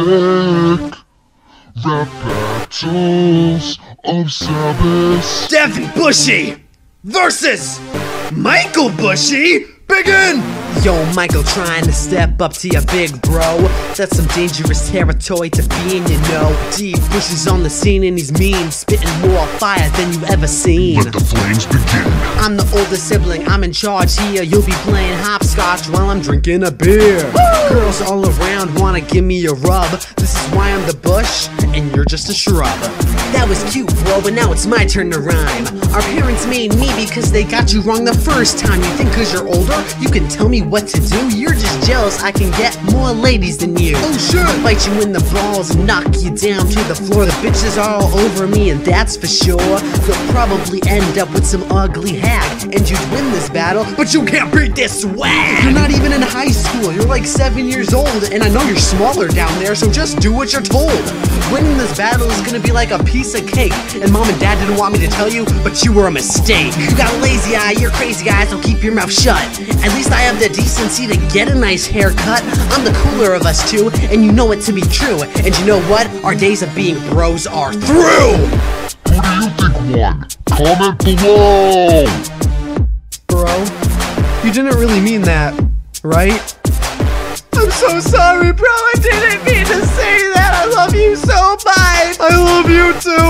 epic rap battles of Sabbath. Devin Bushey versus Michael Bushey. Begin! Yo, Michael trying to step up to your big bro. That's some dangerous territory to be in, you know. D Bush is on the scene and he's mean, spitting more fire than you've ever seen. Let the flames begin. I'm the oldest sibling, I'm in charge here. You'll be playing hopscotch while I'm drinking a beer. Girls all around wanna give me a rub. This is why I'm the bush and you're just a shrub. That was cute, bro, but now it's my turn to rhyme. Our parents made me because they got you wrong the first time. You think cause you're older, you can tell me what to do? You're just jealous I can get more ladies than you. Oh, sure. I'll bite you in the balls and knock you down to the floor. The bitches are all over me, and that's for sure. You'll probably end up with some ugly hag, and you'd win this battle, but you can't beat this swag. You're not even in high school. You're like seven years old, and I know you're smaller down there, so just do what you're told. Winning this battle is gonna be like a piece of cake, and mom and dad didn't want me to tell you, but you were a mistake. You got a lazy eye, you're crazy guys, so keep your mouth shut. At least I have the decency to get a nice haircut. I'm the cooler of us two, and you know it to be true. And you know what? Our days of being bros are through! Who do you think won? Comment below. Bro, you didn't really mean that, right? I'm so sorry, bro. I didn't mean to say that. I love you so much. I love you too.